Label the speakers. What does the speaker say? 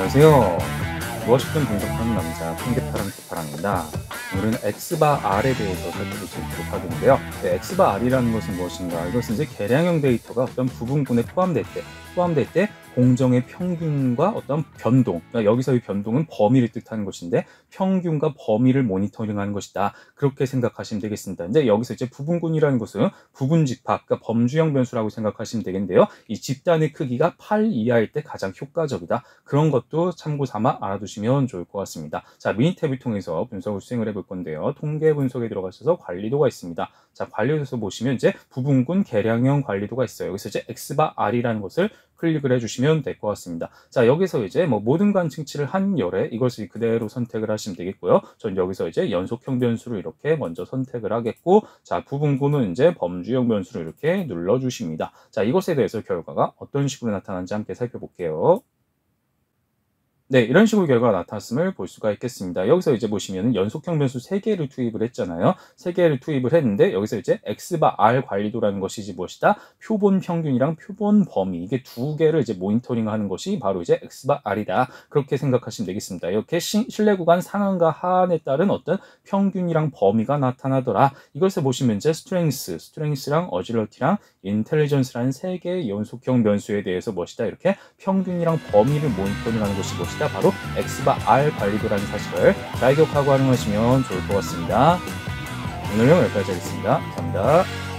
Speaker 1: 안녕하세요. 무엇이든 분석하는 남자 풍계파랑 개파랑입니다. 오늘은 X바 R에 대해서 살펴보도록 하겠는데요. 네, X바 R이라는 것은 무엇인가? 이것은 이제 계량형 데이터가 어떤 부분군에 포함될 때, 포함될 때 공정의 평균과 어떤 변동, 그러니까 여기서의 변동은 범위를 뜻하는 것인데 평균과 범위를 모니터링하는 것이다. 그렇게 생각하시면 되겠습니다. 이제 여기서 이제 부분군이라는 것은 부분 집합, 그러니까 범주형 변수라고 생각하시면 되겠는데요. 이 집단의 크기가 8 이하일 때 가장 효과적이다. 그런 것도 참고 삼아 알아두시면 좋을 것 같습니다. 자, 미니 탭을 통해서 분석을 수행을 해볼 건데요. 통계 분석에 들어가셔서 관리도가 있습니다. 자, 관리도에서 보시면 이제 부분군 계량형 관리도가 있어요. 여기서 이제 X바 R이라는 것을 클릭을 해주시면 될 것 같습니다. 자, 여기서 이제 뭐 모든 관 층치를 한 열에 이것을 그대로 선택을 하시면 되겠고요. 전 여기서 이제 연속형 변수를 이렇게 먼저 선택을 하겠고, 자, 부분구는 이제 범주형 변수를 이렇게 눌러주십니다. 자, 이것에 대해서 결과가 어떤 식으로 나타나는지 함께 살펴볼게요. 네, 이런 식으로 결과가 나타났음을 볼 수가 있겠습니다. 여기서 이제 보시면 연속형 변수 3개를 투입을 했잖아요. 3개를 투입을 했는데 여기서 이제 X바 R 관리도라는 것이지 무엇이다? 표본 평균이랑 표본 범위 이게 두 개를 이제 모니터링 하는 것이 바로 이제 X bar R이다. 그렇게 생각하시면 되겠습니다. 이렇게 시, 신뢰 구간 상한과 하한에 따른 어떤 평균이랑 범위가 나타나더라. 이것을 보시면 이제 strength, strength랑 agility랑 intelligence라는 세 개의 연속형 변수에 대해서 무엇이다? 이렇게 평균이랑 범위를 모니터링 하는 것이 무엇이다? 바로 X bar R 관리도라는 사실을 잘 기억하고 활용하시면 좋을 것 같습니다. 오늘은 여기까지 하겠습니다. 감사합니다.